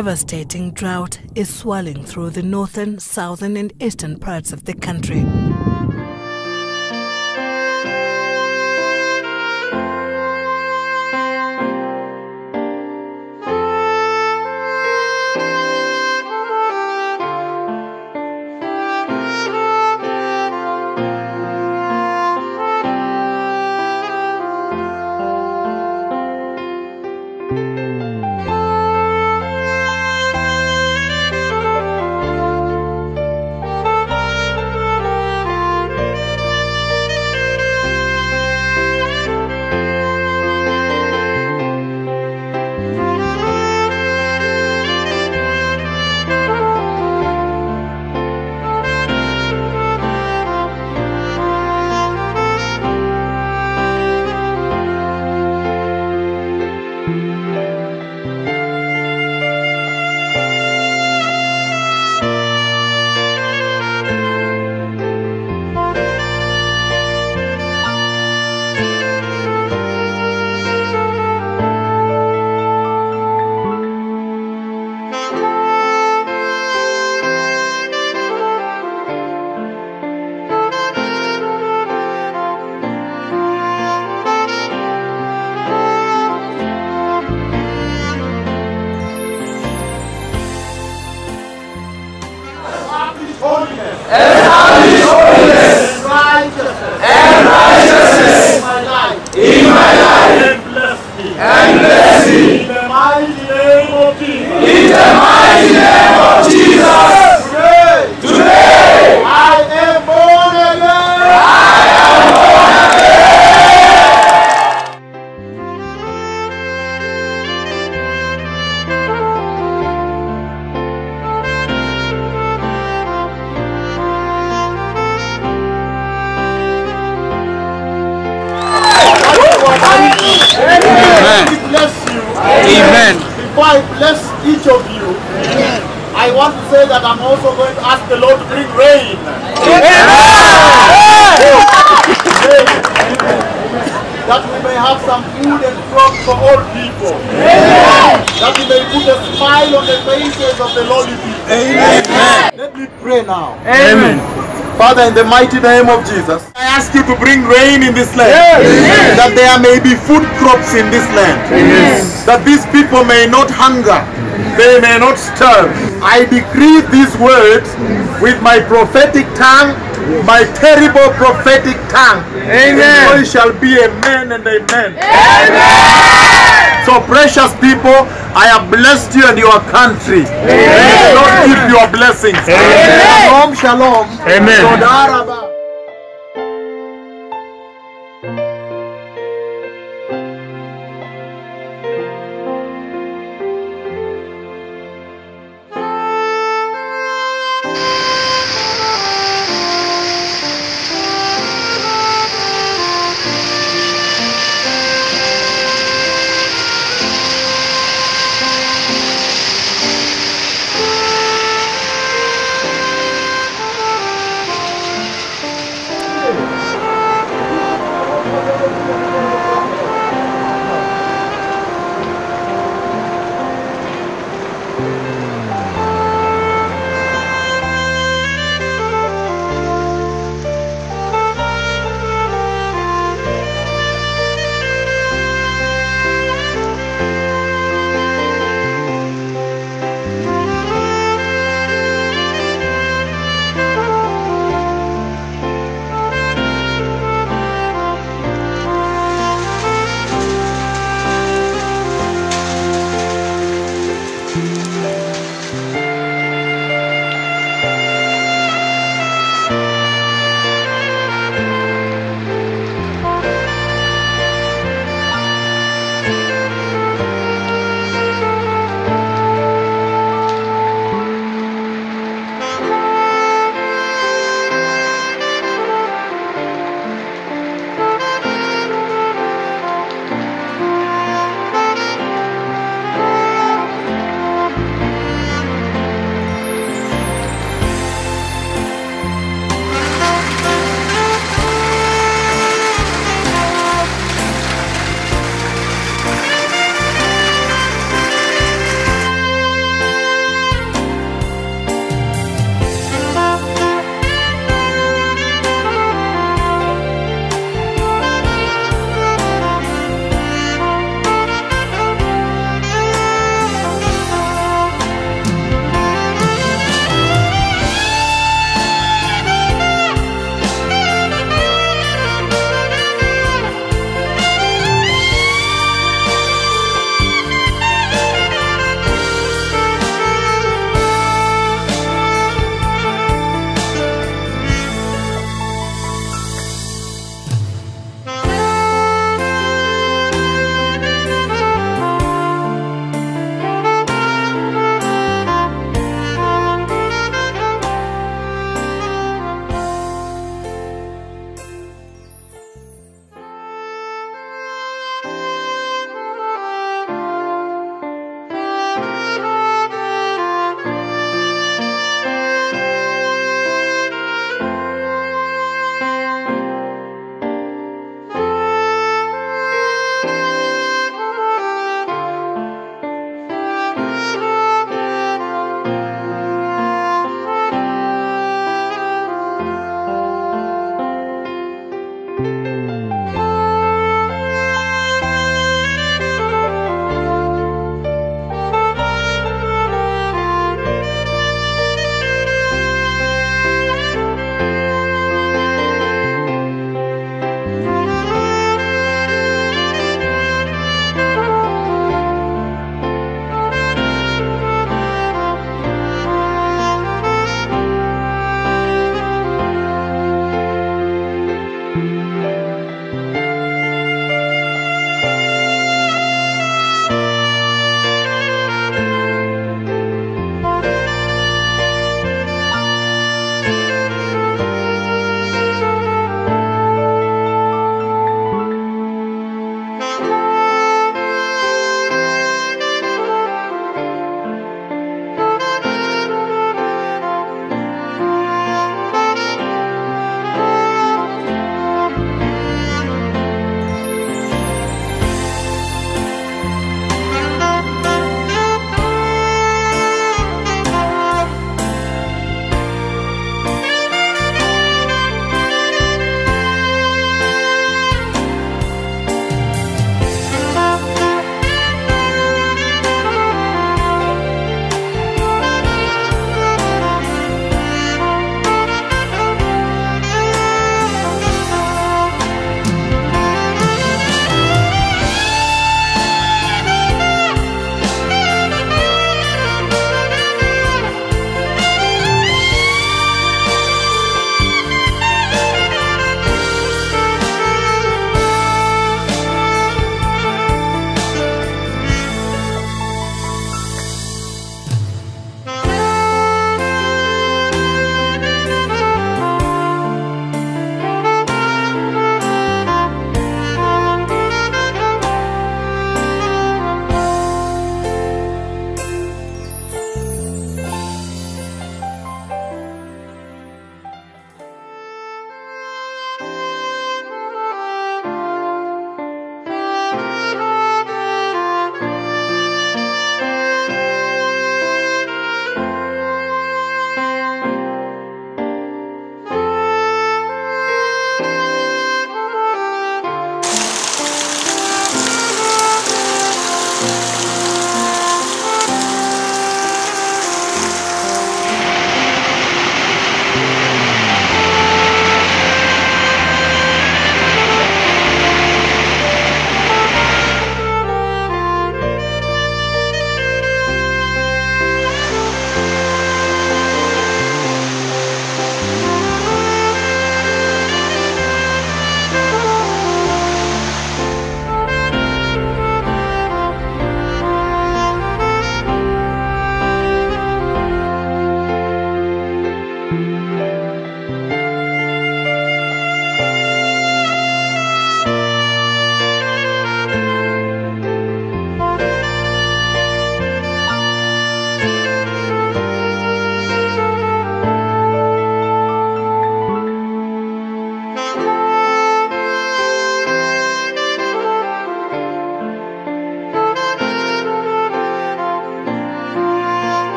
devastating drought is swirling through the northern, southern, and eastern parts of the country. Each of you, I want to say that I'm also going to ask the Lord to bring rain. That we may have some food and crops for all people. That we may put a smile on the faces of the lowly people. Amen. Let me pray now. Amen. Father, in the mighty name of Jesus, I ask you to bring rain in this land. That there may be food crops in this land. That these people may not hunger. They may not starve. I decree these words with my prophetic tongue, my terrible prophetic tongue. Amen. It shall be amen and a man. amen. So precious people, I have blessed you and your country. May the Lord give your blessings. Shalom, shalom. Amen.